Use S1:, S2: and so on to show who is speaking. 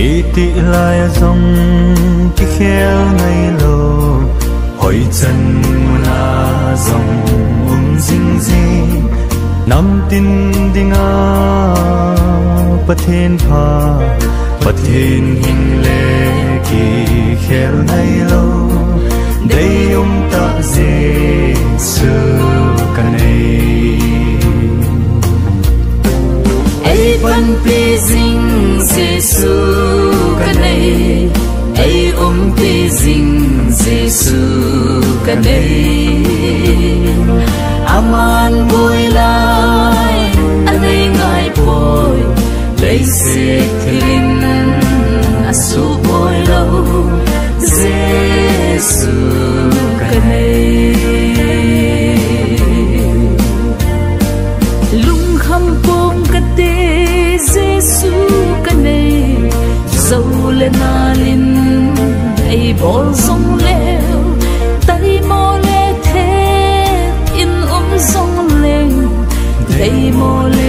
S1: kể tị lai dòng chỉ khéo ngay lâu hỏi chân là dòng ung dinh dê. Nam tin đi nga bất thiên pha bất thiên hình lệ kỳ khéo ngay lâu đây ông ta dê sư cả này. Ấy
S2: vẫn pleasing ai um pleasing Giêsu kanei aman vui lai anh ấy ngài vui, lấy se thilin asu boi lâu. Giêsu kanei lung kham
S1: pom kate Giêsu kanei dâu lên na bỏ sông leo tay mò lê thế in
S2: ôm sông lên
S1: tay mò
S2: lê